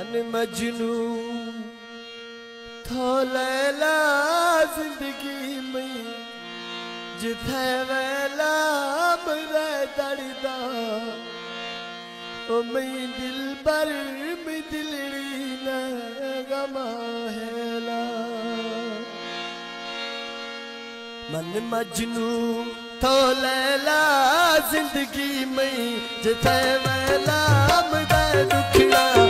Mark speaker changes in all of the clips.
Speaker 1: मन मजनू। थो लैला ज़िंदगी में, जिथे वेला मरे दड़दा ओ मई दिल पर में दिलड़ी न गमा मन मजनू, थो लैला ज़िंदगी में, जिथे वेला मरे दुखड़ा।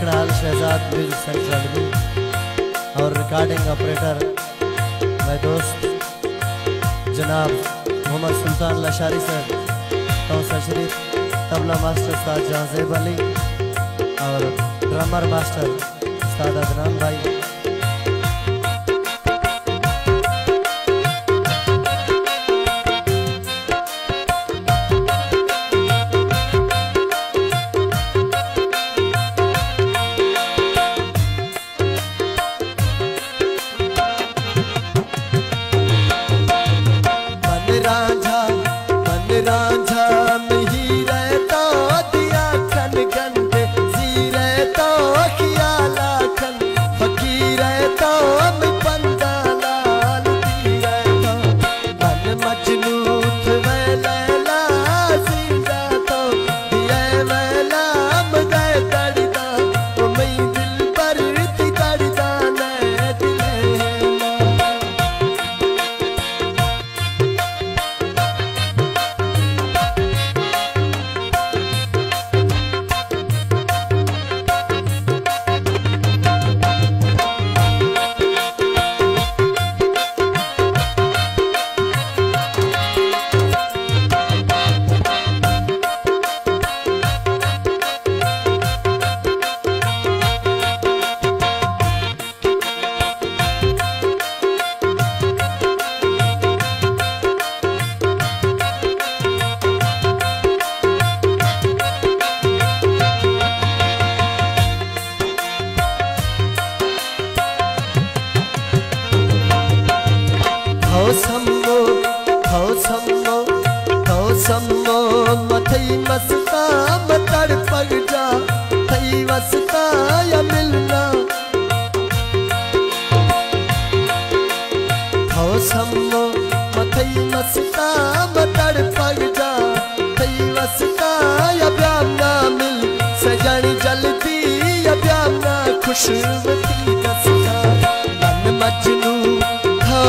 Speaker 1: कड़ाल शहजाद म्यूज़िक सेंटर और रिकॉर्डिंग ऑपरेटर मैं दोस्त, जनाब मोहम्मद सुल्तान लशारी सर तौसा शरीफ तबला मास्टर उस्ताद जहाजेब अली और ड्रमर मास्टर उस्ताद अदनान भाई। वसता या मिलना। हौ सम्मो, मथई मस्ता, मतड़ पग जा। थई वसता या ना मिल सजण जल्दी या ब्याम ना खुशवती दसता। मन मजनू हो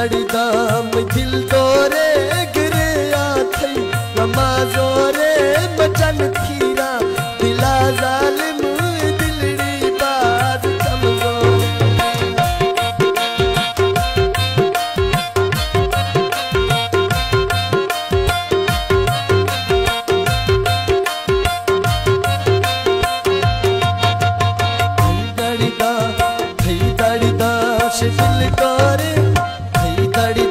Speaker 1: दड़दा मैं दिल तोरे गिरे आथई रमा जोरे मचन थीरा दिला जालिम, दिलड़ी बाज कमज़ोर दड़दा थई दड़दा से दिल तोरे थई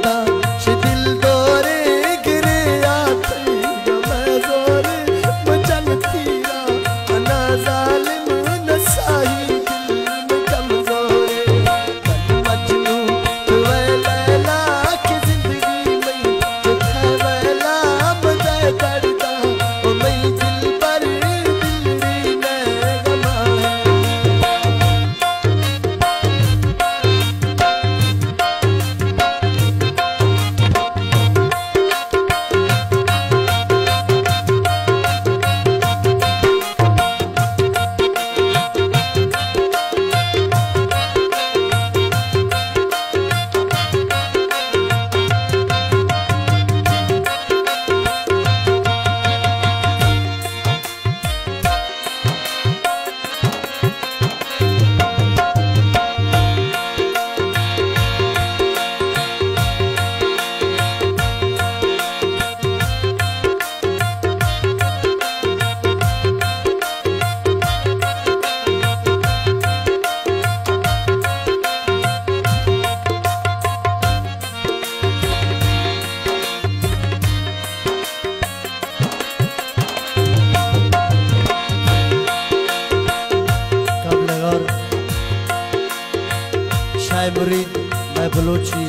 Speaker 1: शाय मुरीद मैं बलोची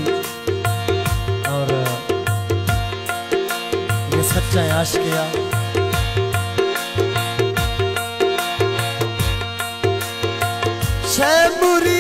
Speaker 1: और ये सच्चा आश किया। शैमुरी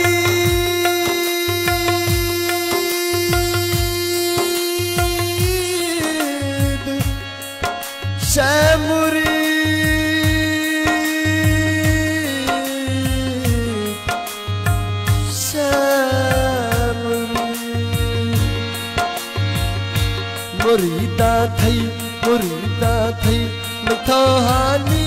Speaker 1: Şemuri Murida thay Murida thay Mithahani